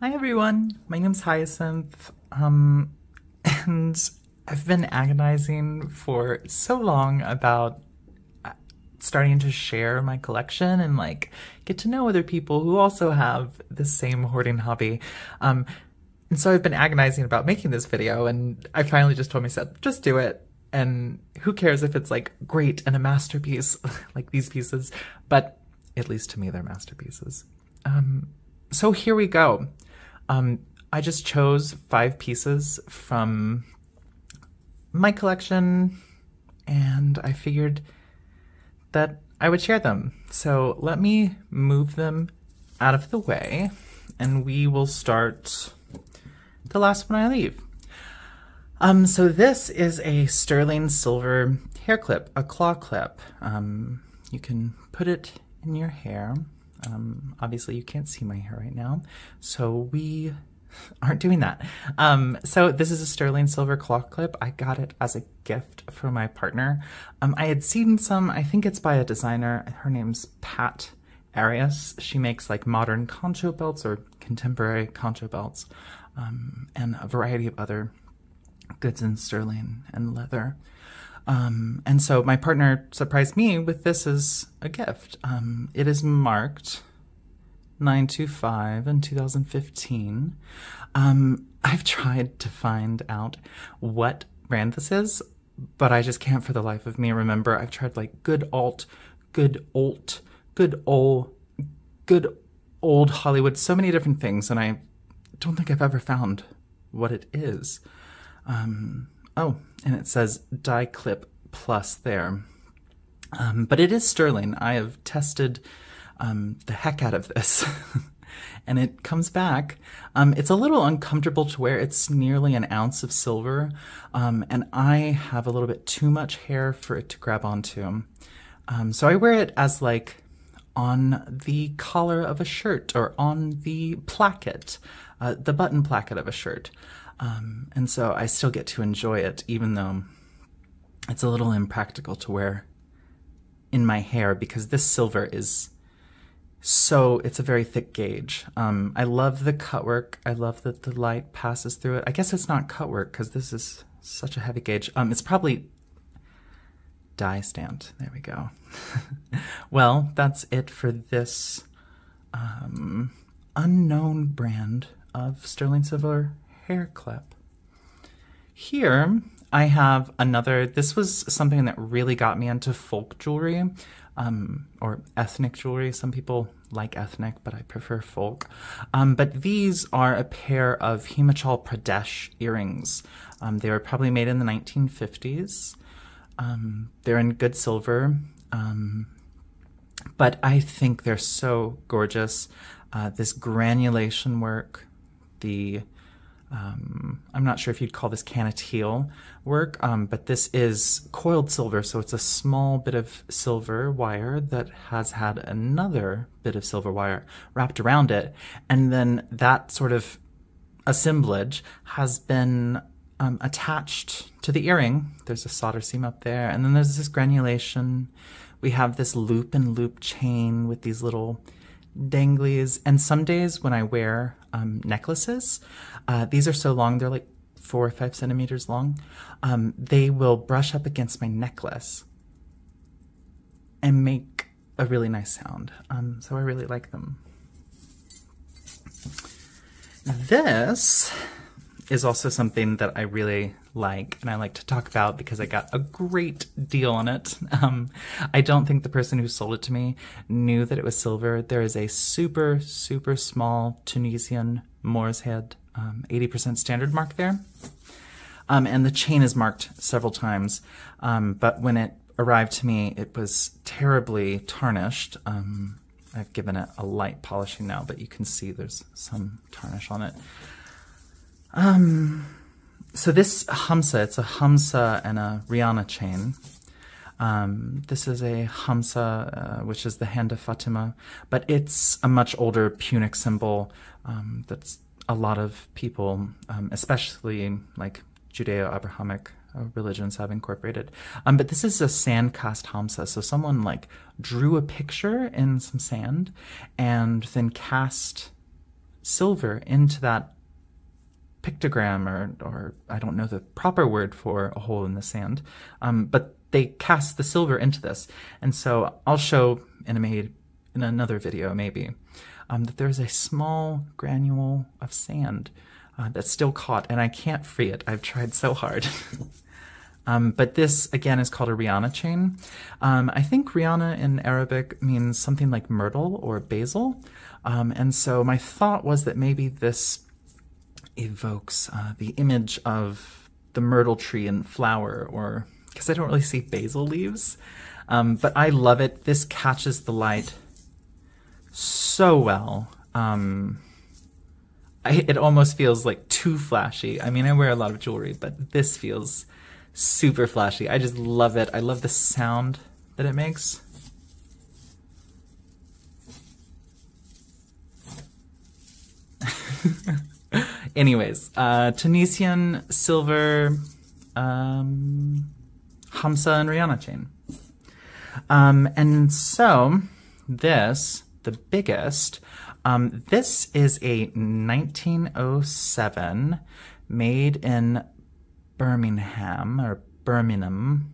Hi everyone, my name's Hyacinth, um, and I've been agonizing for so long about uh, starting to share my collection and like get to know other people who also have the same hoarding hobby. Um, and so I've been agonizing about making this video and I finally just told myself, just do it. And who cares if it's like great and a masterpiece like these pieces, but at least to me, they're masterpieces. Um, so here we go. Um, I just chose five pieces from my collection and I figured that I would share them. So let me move them out of the way and we will start the last one I leave. Um, so this is a sterling silver hair clip, a claw clip. Um, you can put it in your hair. Um, obviously you can't see my hair right now, so we aren't doing that. Um, so this is a sterling silver clock clip. I got it as a gift for my partner. Um, I had seen some, I think it's by a designer. Her name's Pat Areias. She makes like modern concho belts or contemporary concho belts um, and a variety of other goods in sterling and leather. Um, and so my partner surprised me with this as a gift. Um, it is marked 925 in 2015. Um, I've tried to find out what brand this is, but I just can't for the life of me remember. I've tried like good alt, good alt, good old, good old Hollywood, so many different things, and I don't think I've ever found what it is. Um, oh, and it says die clip plus there. Um, but it is sterling. I have tested um, the heck out of this. and it comes back. Um, it's a little uncomfortable to wear. It's nearly an ounce of silver. Um, and I have a little bit too much hair for it to grab onto. Um, so I wear it as like on the collar of a shirt or on the placket, uh, the button placket of a shirt. Um, and so I still get to enjoy it, even though it's a little impractical to wear in my hair because this silver is so it's a very thick gauge. Um, I love the cut work. I love that the light passes through it. I guess it's not cut work because this is such a heavy gauge. Um, it's probably die stamped. There we go. well, that's it for this um, unknown brand of sterling silver hair clip. Here I have another, this was something that really got me into folk jewelry um, or ethnic jewelry. Some people like ethnic, but I prefer folk. Um, but these are a pair of Himachal Pradesh earrings. Um, they were probably made in the 1950s. Um, they're in good silver, um, but I think they're so gorgeous. Uh, this granulation work, the um, I'm not sure if you'd call this cannetille work, um, but this is coiled silver, so it's a small bit of silver wire that has had another bit of silver wire wrapped around it, and then that sort of assemblage has been um, attached to the earring. There's a solder seam up there, and then there's this granulation. We have this loop and loop chain with these little danglies. And some days when I wear um, necklaces, uh, these are so long, they're like four or five centimeters long, um, they will brush up against my necklace and make a really nice sound. Um, so I really like them. This is also something that I really like and I like to talk about because I got a great deal on it. Um, I don't think the person who sold it to me knew that it was silver. There is a super, super small Tunisian Moor's head, um, 80% standard mark there. Um, and the chain is marked several times. Um, but when it arrived to me, it was terribly tarnished. Um, I've given it a light polishing now, but you can see there's some tarnish on it. Um, so this Hamsa, it's a Hamsa and a Rihanna chain. Um, this is a Hamsa, uh, which is the hand of Fatima, but it's a much older Punic symbol um, that's a lot of people, um, especially like Judeo-Abrahamic uh, religions have incorporated. Um, but this is a sand cast Hamsa, so someone like drew a picture in some sand and then cast silver into that pictogram or or I don't know the proper word for a hole in the sand. Um, but they cast the silver into this. And so I'll show in a in another video maybe um, that there's a small granule of sand uh, that's still caught and I can't free it. I've tried so hard. Um, but this again is called a Rihanna chain. Um, I think Rihanna in Arabic means something like myrtle or basil. Um, and so my thought was that maybe this evokes uh, the image of the myrtle tree in flower, or because I don't really see basil leaves. Um, but I love it. This catches the light so well. Um, I, it almost feels like too flashy. I mean, I wear a lot of jewelry, but this feels super flashy. I just love it. I love the sound that it makes. Anyways, uh, Tunisian silver um, Hamsa and Rihanna chain. Um, and so this, the biggest, um, this is a 1907 made in Birmingham or Birmingham.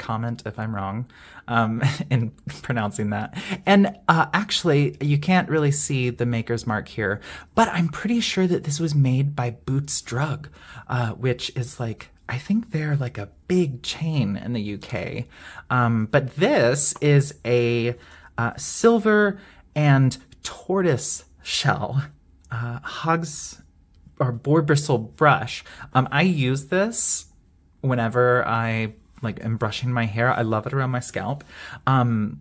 Comment if I'm wrong um, in pronouncing that. And uh, actually, you can't really see the maker's mark here, but I'm pretty sure that this was made by Boots Drug, uh, which is like I think they're like a big chain in the UK. Um, but this is a uh, silver and tortoise shell uh, hogs or boar bristle brush. Um, I use this whenever I like am brushing my hair. I love it around my scalp. Um,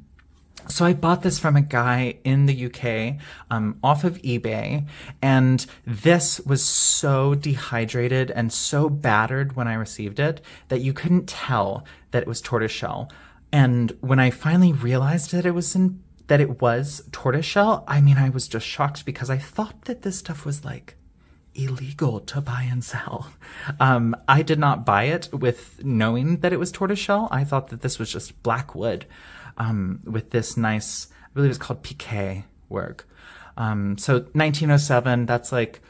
so I bought this from a guy in the UK um, off of eBay, and this was so dehydrated and so battered when I received it that you couldn't tell that it was tortoiseshell. And when I finally realized that it was in, that it was tortoiseshell, I mean, I was just shocked because I thought that this stuff was like illegal to buy and sell. Um, I did not buy it with knowing that it was tortoiseshell. I thought that this was just black wood um, with this nice, I believe it's called piqué work. Um, so 1907, that's like,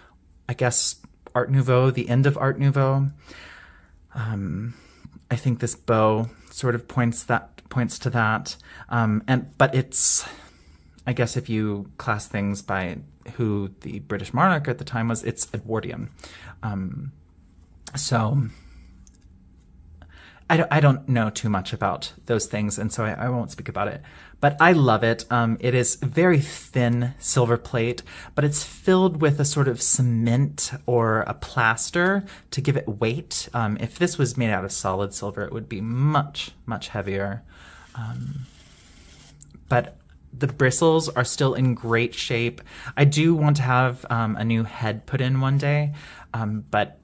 I guess, Art Nouveau, the end of Art Nouveau. Um, I think this bow sort of points that points to that. Um, and but it's, I guess, if you class things by who the British monarch at the time was, it's Edwardian. Um, so I don't, I don't know too much about those things, and so I, I won't speak about it. But I love it. Um, it is very thin silver plate, but it's filled with a sort of cement or a plaster to give it weight. Um, if this was made out of solid silver, it would be much, much heavier. Um, but the bristles are still in great shape. I do want to have um, a new head put in one day, um, but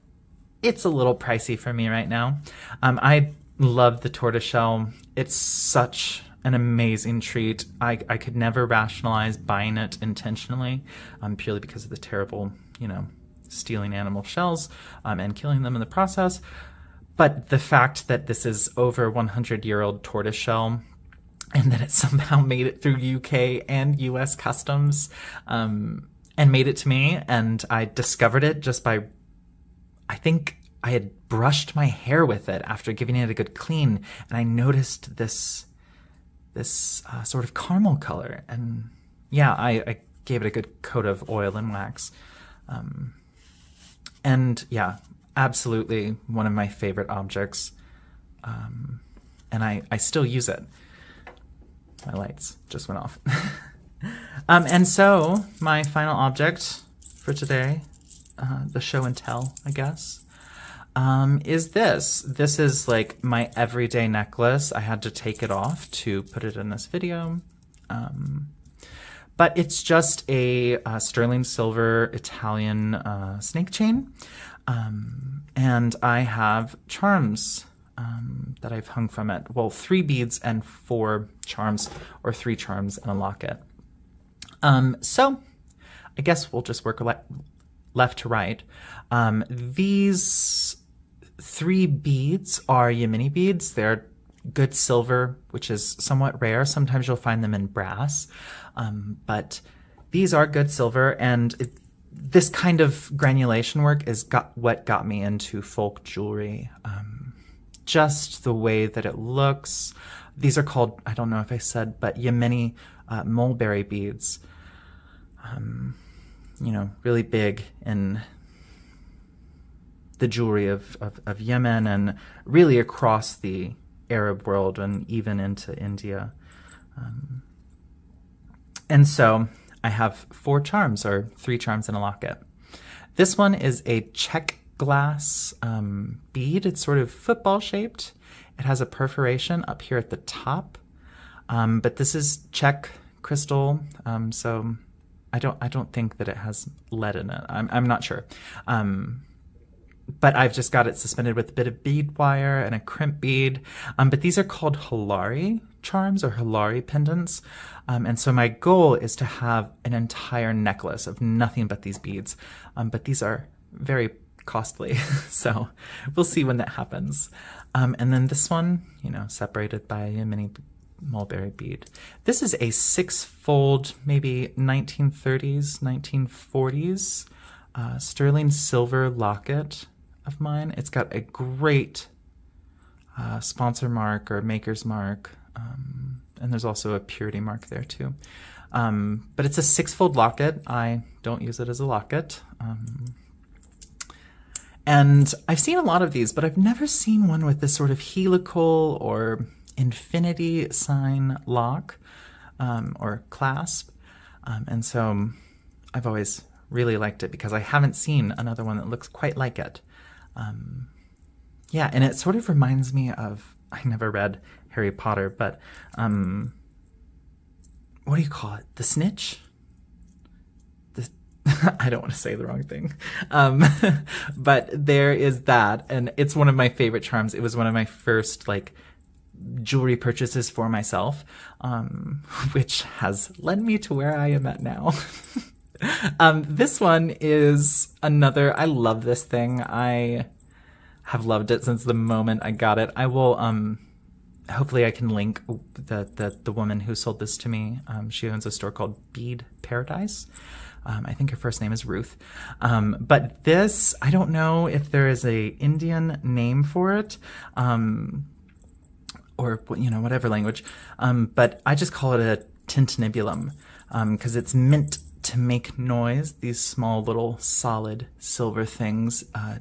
it's a little pricey for me right now. Um, I love the tortoiseshell. It's such an amazing treat. I, I could never rationalize buying it intentionally, um, purely because of the terrible, you know, stealing animal shells um, and killing them in the process. But the fact that this is over 100 year old tortoiseshell and that it somehow made it through UK and US customs um, and made it to me. And I discovered it just by, I think I had brushed my hair with it after giving it a good clean, and I noticed this this uh, sort of caramel color. And yeah, I, I, gave it a good coat of oil and wax. Um, and yeah, absolutely one of my favorite objects. Um, and I, I still use it my lights just went off. um, and so, my final object for today, uh, the show and tell, I guess, um, is this. This is like my everyday necklace. I had to take it off to put it in this video. Um, but it's just a uh, sterling silver Italian uh, snake chain. Um, and I have charms um, that I've hung from it. Well, three beads and four charms, or three charms and a locket. Um, so I guess we'll just work le left to right. Um, these three beads are Yemeni beads. They're good silver, which is somewhat rare. Sometimes you'll find them in brass. Um, but these are good silver, and it, this kind of granulation work is got what got me into folk jewelry. Um, just the way that it looks. These are called, I don't know if I said, but Yemeni uh, mulberry beads. Um, you know, really big in the jewelry of, of, of, Yemen and really across the Arab world and even into India. Um, and so I have four charms or three charms in a locket. This one is a Czech glass um, bead. It's sort of football shaped. It has a perforation up here at the top. Um, but this is Czech crystal, um, so I don't I don't think that it has lead in it. I'm I'm not sure. Um, but I've just got it suspended with a bit of bead wire and a crimp bead. Um, but these are called Hilari charms or Hilari pendants. Um, and so my goal is to have an entire necklace of nothing but these beads. Um, but these are very costly. so we'll see when that happens. Um, and then this one, you know, separated by a mini mulberry bead. This is a six-fold, maybe 1930s, 1940s uh, sterling silver locket of mine. It's got a great uh, sponsor mark or maker's mark, um, and there's also a purity mark there too. Um, but it's a six-fold locket. I don't use it as a locket. Um, and I've seen a lot of these, but I've never seen one with this sort of helical or infinity sign lock um, or clasp. Um, and so I've always really liked it because I haven't seen another one that looks quite like it. Um, yeah, and it sort of reminds me of, I never read Harry Potter, but um, what do you call it? The snitch? I don't want to say the wrong thing. Um, but there is that. And it's one of my favorite charms. It was one of my first, like, jewelry purchases for myself, um, which has led me to where I am at now. um, this one is another, I love this thing. I have loved it since the moment I got it. I will, um, hopefully I can link the, the, the woman who sold this to me. Um, she owns a store called Bead Paradise. Um, I think her first name is Ruth. Um, but this, I don't know if there is a Indian name for it, um, or you know whatever language. Um, but I just call it a tintinnabulum because um, it's meant to make noise. These small little solid silver things uh,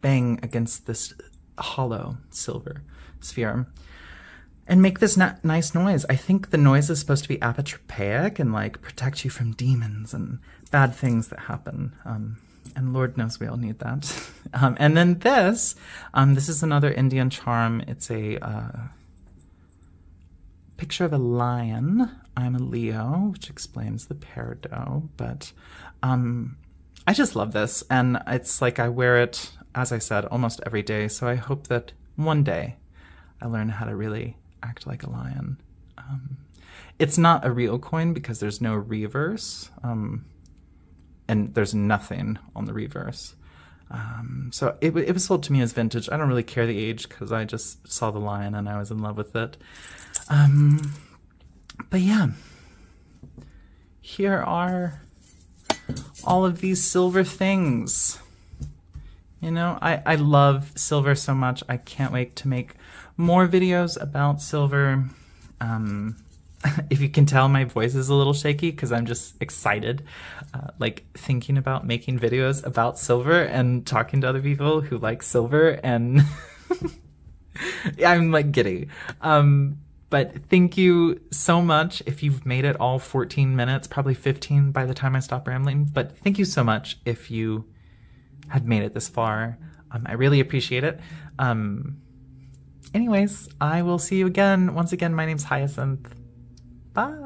bang against this hollow silver sphere and make this nice noise. I think the noise is supposed to be apotropaic and like protect you from demons and bad things that happen. Um, and Lord knows we all need that. um, and then this, um, this is another Indian charm. It's a uh, picture of a lion. I'm a Leo, which explains the peridot. But um, I just love this, and it's like I wear it, as I said, almost every day. So I hope that one day I learn how to really act like a lion. Um, it's not a real coin because there's no reverse, um, and there's nothing on the reverse. Um, so it, it was sold to me as vintage. I don't really care the age because I just saw the lion and I was in love with it. Um, but yeah, here are all of these silver things. You know, I, I love silver so much. I can't wait to make more videos about silver. Um, if you can tell, my voice is a little shaky because I'm just excited, uh, like thinking about making videos about silver and talking to other people who like silver, and I'm like giddy. Um, but thank you so much if you've made it all 14 minutes, probably 15 by the time I stop rambling. But thank you so much if you had made it this far. Um, I really appreciate it. Um, anyways, I will see you again. Once again, my name's Hyacinth. Bye.